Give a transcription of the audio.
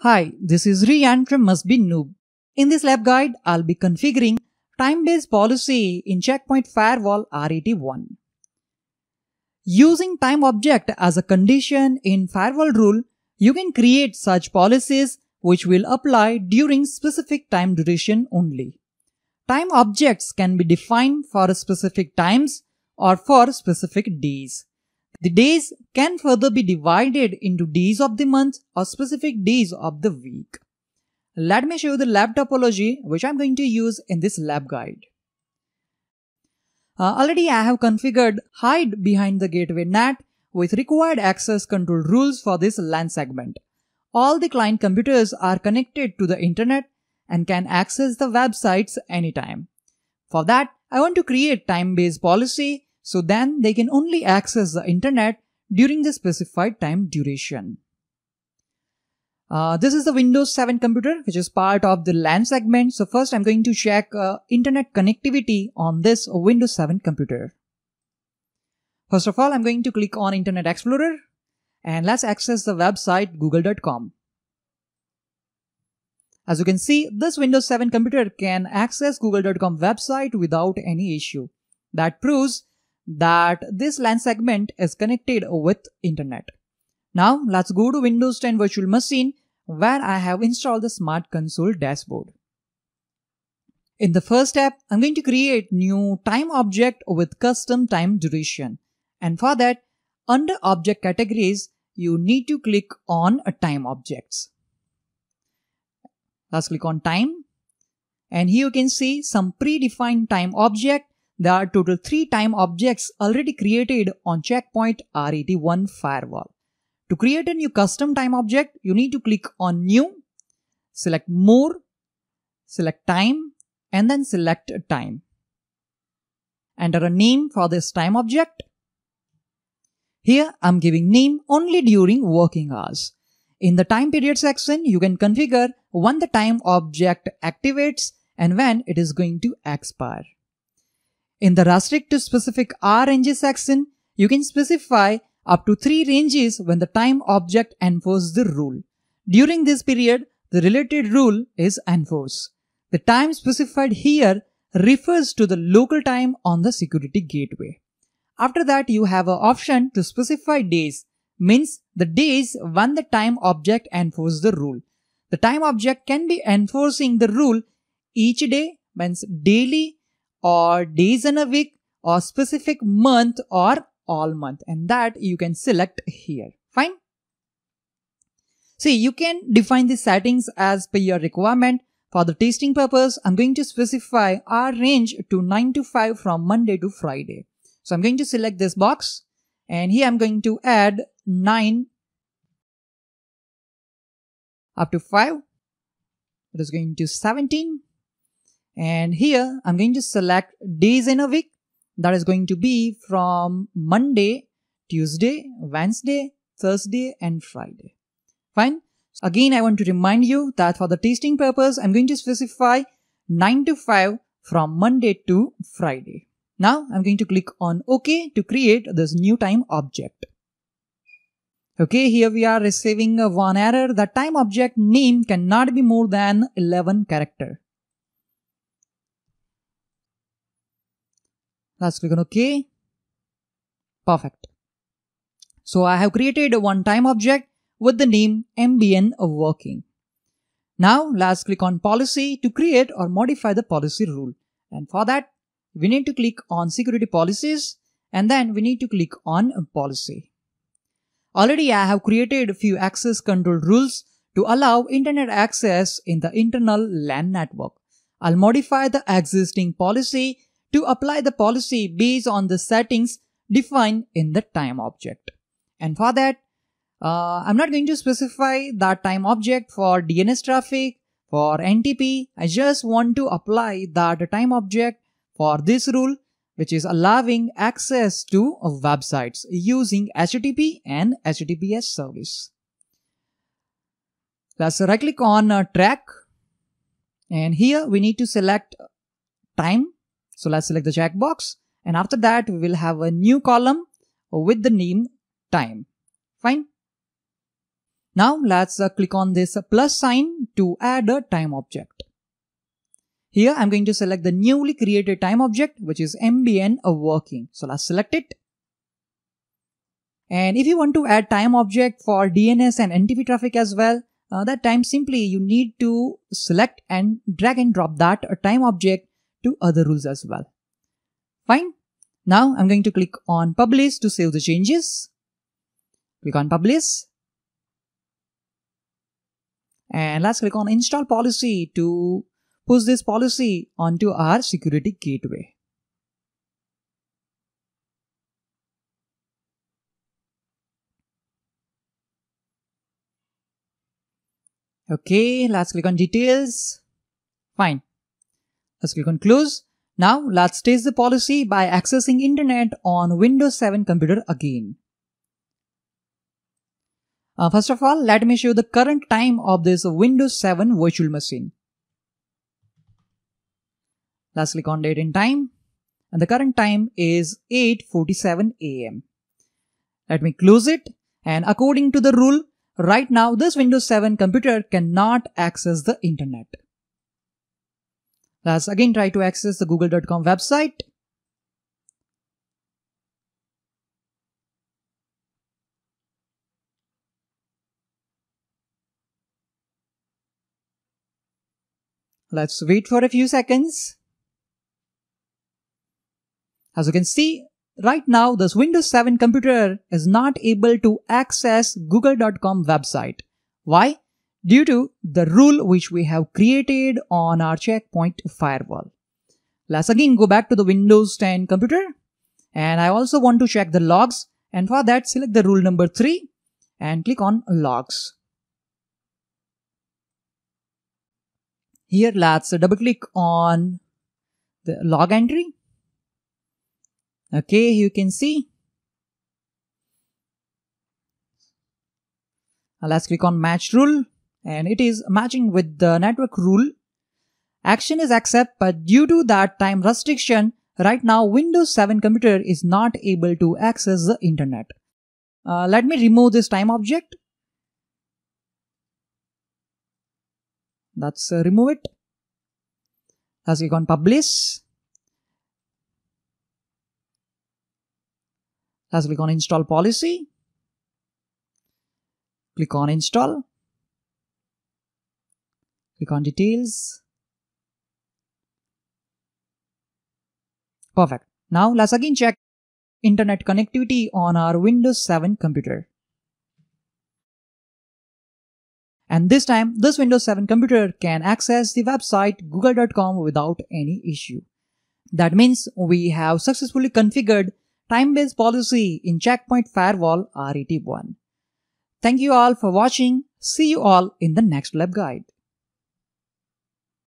Hi, this is Rian from Must Be Noob. In this lab guide, I'll be configuring time-based policy in Checkpoint Firewall R81. Using time object as a condition in firewall rule, you can create such policies which will apply during specific time duration only. Time objects can be defined for specific times or for specific days. The days can further be divided into days of the month or specific days of the week. Let me show you the lab topology which I'm going to use in this lab guide. Uh, already I have configured hide behind the gateway NAT with required access control rules for this LAN segment. All the client computers are connected to the internet and can access the websites anytime. For that, I want to create time-based policy so then they can only access the internet during the specified time duration. Uh, this is the Windows 7 computer which is part of the LAN segment. So first I'm going to check uh, internet connectivity on this Windows 7 computer. First of all, I'm going to click on Internet Explorer and let's access the website google.com. As you can see, this Windows 7 computer can access google.com website without any issue. That proves that this LAN segment is connected with internet. Now let's go to Windows 10 virtual machine where I have installed the Smart Console dashboard. In the first step, I'm going to create new time object with custom time duration. And for that, under object categories, you need to click on time objects. Let's click on time. And here you can see some predefined time object there are total 3 time objects already created on checkpoint R81 firewall. To create a new custom time object, you need to click on new, select more, select time, and then select time. Enter a name for this time object. Here I'm giving name only during working hours. In the time period section, you can configure when the time object activates and when it is going to expire. In the restrict to specific R ranges section, you can specify up to three ranges when the time object enforces the rule. During this period, the related rule is enforced. The time specified here refers to the local time on the security gateway. After that, you have an option to specify days, means the days when the time object enforces the rule. The time object can be enforcing the rule each day, means daily, or days in a week or specific month or all month and that you can select here. Fine. See, you can define the settings as per your requirement. For the testing purpose, I'm going to specify hour range to 9 to 5 from Monday to Friday. So I'm going to select this box and here I'm going to add 9 up to 5. It is going to 17 and here I'm going to select days in a week. That is going to be from Monday, Tuesday, Wednesday, Thursday, and Friday. Fine. Again, I want to remind you that for the testing purpose, I'm going to specify 9 to 5 from Monday to Friday. Now I'm going to click on OK to create this new time object. Okay, here we are receiving one error. The time object name cannot be more than 11 character. Let's click on OK. Perfect. So I have created a one-time object with the name MBN working. Now let's click on policy to create or modify the policy rule. And for that, we need to click on security policies and then we need to click on policy. Already I have created a few access control rules to allow internet access in the internal LAN network. I'll modify the existing policy to apply the policy based on the settings defined in the time object. And for that, uh, I'm not going to specify that time object for DNS traffic, for NTP. I just want to apply that time object for this rule, which is allowing access to websites using HTTP and HTTPS service. Let's right click on uh, track. And here we need to select time so let's select the checkbox and after that we will have a new column with the name time. Fine. Now let's uh, click on this plus sign to add a time object. Here I'm going to select the newly created time object which is MBN working. So let's select it. And if you want to add time object for DNS and NTP traffic as well, uh, that time simply you need to select and drag and drop that time object to other rules as well. Fine. Now I'm going to click on publish to save the changes. Click on publish. And let's click on install policy to push this policy onto our security gateway. Okay, let's click on details. Fine. Let's click on close. Now let's test the policy by accessing internet on Windows 7 computer again. Uh, first of all, let me show the current time of this Windows 7 virtual machine. Let's click on date and time. And the current time is 8.47 am. Let me close it. And according to the rule, right now this Windows 7 computer cannot access the internet. Let's again try to access the google.com website. Let's wait for a few seconds. As you can see, right now this Windows 7 computer is not able to access google.com website. Why? Due to the rule which we have created on our checkpoint firewall. Let's again go back to the Windows 10 computer. And I also want to check the logs. And for that select the rule number 3 and click on logs. Here let's double click on the log entry. Okay you can see. Let's click on match rule and it is matching with the network rule. Action is accept but due to that time restriction right now windows 7 computer is not able to access the internet. Uh, let me remove this time object. Let's uh, remove it. Let's click on publish. Let's click on install policy. Click on install. Click on details. Perfect. Now let's again check internet connectivity on our Windows 7 computer. And this time, this Windows 7 computer can access the website google.com without any issue. That means we have successfully configured time-based policy in Checkpoint Firewall R81. Thank you all for watching. See you all in the next lab guide.